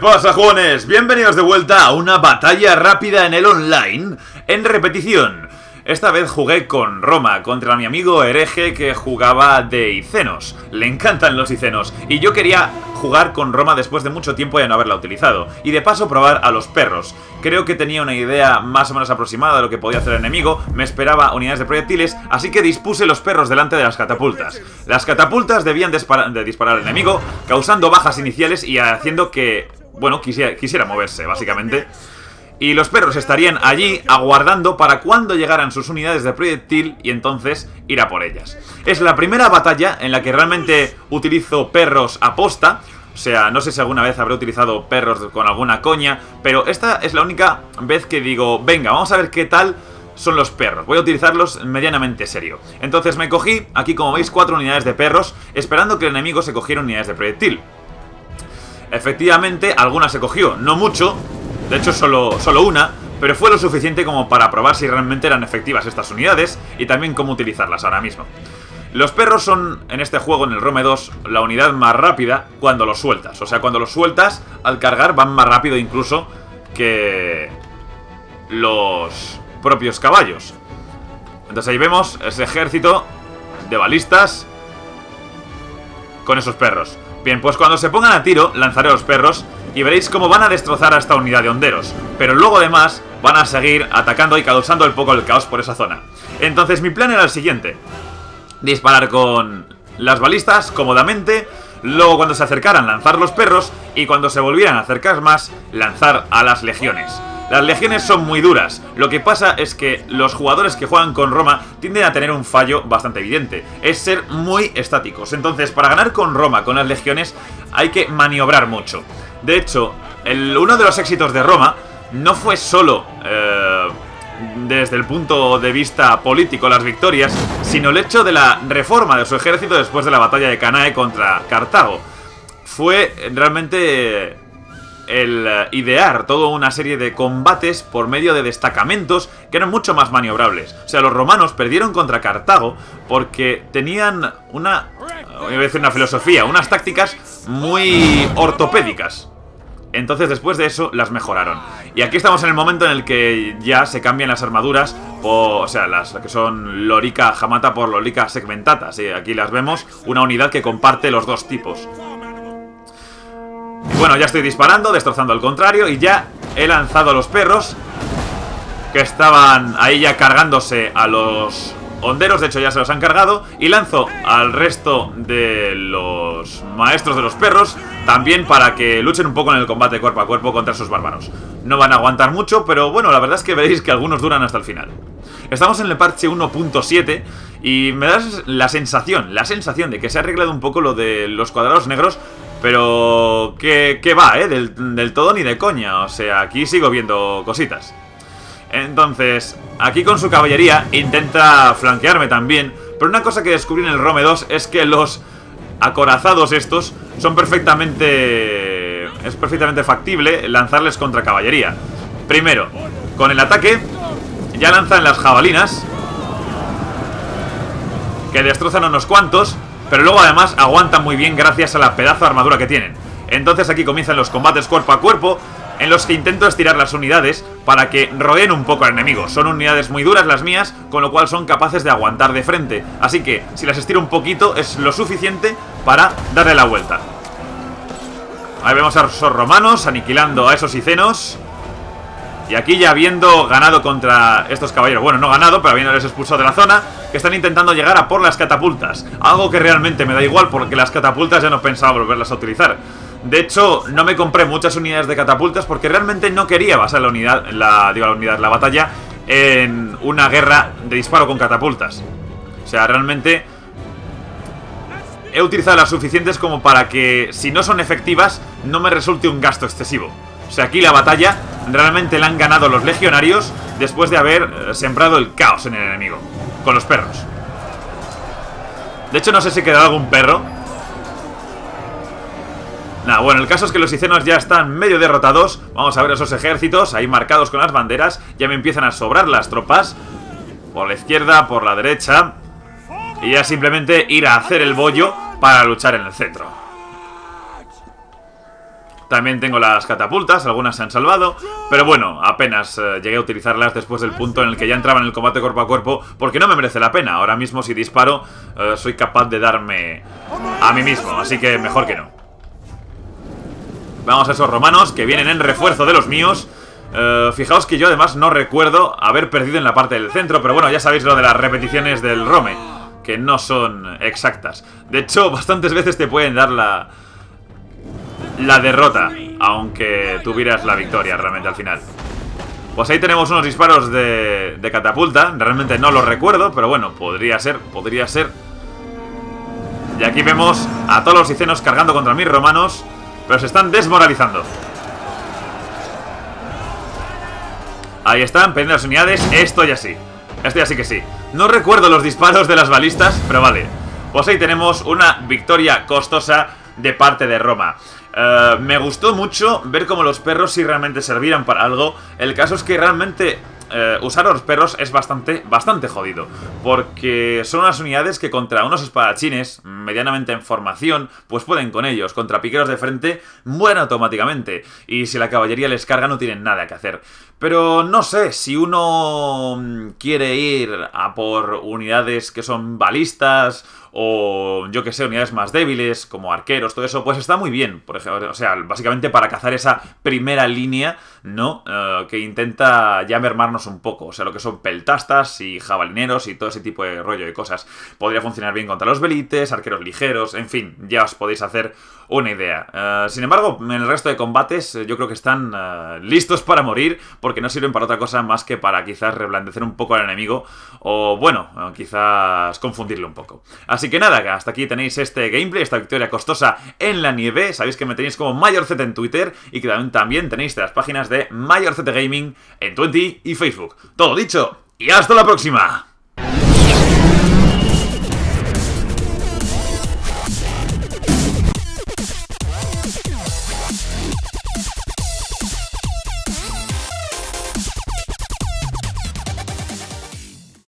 pasa, jóvenes? Bienvenidos de vuelta a una batalla rápida en el online, en repetición. Esta vez jugué con Roma, contra mi amigo hereje que jugaba de Icenos. Le encantan los Icenos, y yo quería jugar con Roma después de mucho tiempo de no haberla utilizado, y de paso probar a los perros. Creo que tenía una idea más o menos aproximada de lo que podía hacer el enemigo, me esperaba unidades de proyectiles, así que dispuse los perros delante de las catapultas. Las catapultas debían de disparar al enemigo, causando bajas iniciales y haciendo que, bueno, quisiera, quisiera moverse, básicamente y los perros estarían allí aguardando para cuando llegaran sus unidades de proyectil y entonces ir a por ellas. Es la primera batalla en la que realmente utilizo perros a posta, o sea, no sé si alguna vez habré utilizado perros con alguna coña, pero esta es la única vez que digo, venga, vamos a ver qué tal son los perros. Voy a utilizarlos medianamente serio. Entonces me cogí, aquí como veis, cuatro unidades de perros, esperando que el enemigo se cogiera unidades de proyectil. Efectivamente, alguna se cogió, no mucho, de hecho solo, solo una, pero fue lo suficiente como para probar si realmente eran efectivas estas unidades y también cómo utilizarlas ahora mismo. Los perros son, en este juego, en el Rome 2, la unidad más rápida cuando los sueltas. O sea, cuando los sueltas, al cargar van más rápido incluso que los propios caballos. Entonces ahí vemos ese ejército de balistas con esos perros. Bien, pues cuando se pongan a tiro, lanzaré a los perros y veréis cómo van a destrozar a esta unidad de honderos. Pero luego además van a seguir atacando y causando un poco el caos por esa zona. Entonces mi plan era el siguiente. Disparar con las balistas cómodamente, luego cuando se acercaran lanzar los perros y cuando se volvieran a acercar más, lanzar a las legiones. Las legiones son muy duras, lo que pasa es que los jugadores que juegan con Roma tienden a tener un fallo bastante evidente, es ser muy estáticos. Entonces, para ganar con Roma, con las legiones, hay que maniobrar mucho. De hecho, uno de los éxitos de Roma no fue solo eh, desde el punto de vista político las victorias, sino el hecho de la reforma de su ejército después de la batalla de Canae contra Cartago. Fue realmente el eh, idear toda una serie de combates por medio de destacamentos que eran mucho más maniobrables. O sea, los romanos perdieron contra Cartago porque tenían una, voy a decir una filosofía, unas tácticas muy ortopédicas. Entonces después de eso las mejoraron. Y aquí estamos en el momento en el que ya se cambian las armaduras, o sea, las que son Lorica Jamata por Lorica Segmentata. Sí, aquí las vemos, una unidad que comparte los dos tipos. Bueno, ya estoy disparando, destrozando al contrario y ya he lanzado a los perros que estaban ahí ya cargándose a los honderos, de hecho ya se los han cargado y lanzo al resto de los maestros de los perros también para que luchen un poco en el combate cuerpo a cuerpo contra esos bárbaros. No van a aguantar mucho, pero bueno, la verdad es que veréis que algunos duran hasta el final. Estamos en el parche 1.7 y me da la sensación, la sensación de que se ha arreglado un poco lo de los cuadrados negros pero ¿qué va, ¿eh? Del, del, todo ni de coña. O sea, aquí sigo viendo cositas. Entonces, aquí con su caballería intenta flanquearme también. Pero una cosa que descubrí en el Rome 2 es que los acorazados estos son perfectamente... Es perfectamente factible lanzarles contra caballería. Primero, con el ataque ya lanzan las jabalinas. Que destrozan unos cuantos. Pero luego además aguantan muy bien gracias a la pedazo de armadura que tienen. Entonces aquí comienzan los combates cuerpo a cuerpo, en los que intento estirar las unidades para que rodeen un poco al enemigo. Son unidades muy duras las mías, con lo cual son capaces de aguantar de frente. Así que si las estiro un poquito es lo suficiente para darle la vuelta. Ahí vemos a esos romanos aniquilando a esos icenos. Y aquí ya habiendo ganado contra estos caballeros, bueno, no ganado, pero habiéndoles expulsado de la zona, que están intentando llegar a por las catapultas. Algo que realmente me da igual porque las catapultas ya no pensaba volverlas a utilizar. De hecho, no me compré muchas unidades de catapultas porque realmente no quería basar la unidad, la, digo, la unidad, la batalla en una guerra de disparo con catapultas. O sea, realmente he utilizado las suficientes como para que, si no son efectivas, no me resulte un gasto excesivo. O sea, aquí la batalla realmente la han ganado los legionarios después de haber eh, sembrado el caos en el enemigo. Con los perros. De hecho, no sé si queda algún perro. Nada, bueno, el caso es que los icenos ya están medio derrotados. Vamos a ver esos ejércitos ahí marcados con las banderas. Ya me empiezan a sobrar las tropas. Por la izquierda, por la derecha. Y ya simplemente ir a hacer el bollo para luchar en el centro. También tengo las catapultas, algunas se han salvado, pero bueno, apenas eh, llegué a utilizarlas después del punto en el que ya entraba en el combate cuerpo a cuerpo, porque no me merece la pena. Ahora mismo si disparo eh, soy capaz de darme a mí mismo, así que mejor que no. Vamos a esos romanos que vienen en refuerzo de los míos. Eh, fijaos que yo además no recuerdo haber perdido en la parte del centro, pero bueno, ya sabéis lo de las repeticiones del Rome, que no son exactas. De hecho, bastantes veces te pueden dar la, la derrota, aunque tuvieras la victoria realmente al final. Pues ahí tenemos unos disparos de, de catapulta, realmente no los recuerdo, pero bueno, podría ser, podría ser. Y aquí vemos a todos los icenos cargando contra mis romanos, pero se están desmoralizando. Ahí están, perdiendo las unidades, esto ya sí. Esto ya sí que sí. No recuerdo los disparos de las balistas, pero vale. Pues ahí tenemos una victoria costosa de parte de Roma. Eh, me gustó mucho ver cómo los perros si realmente servían para algo. El caso es que realmente eh, usar a los perros es bastante, bastante jodido. Porque son unas unidades que contra unos espadachines, medianamente en formación, pues pueden con ellos. Contra piqueros de frente, mueren automáticamente. Y si la caballería les carga, no tienen nada que hacer. Pero no sé, si uno mm, quiere ir a por unidades que son balistas o yo que sé, unidades más débiles, como arqueros, todo eso, pues está muy bien. Por ejemplo, o sea, básicamente para cazar esa primera línea, ¿no? Eh, que intenta ya mermarnos un poco. O sea, lo que son peltastas y jabalineros y todo ese tipo de rollo de cosas. Podría funcionar bien contra los belites, arqueros ligeros, en fin, ya os podéis hacer una idea. Eh, sin embargo, en el resto de combates eh, yo creo que están listos para morir porque no sirven para otra cosa más que para quizás reblandecer un poco al enemigo o bueno, quizás confundirlo un poco. Así que nada, hasta aquí tenéis este gameplay, esta victoria costosa en la nieve. Sabéis que me tenéis como MayorZ en Twitter y que también tenéis las páginas de MayorZ Gaming en Twenty y Facebook. Todo dicho, y hasta la próxima.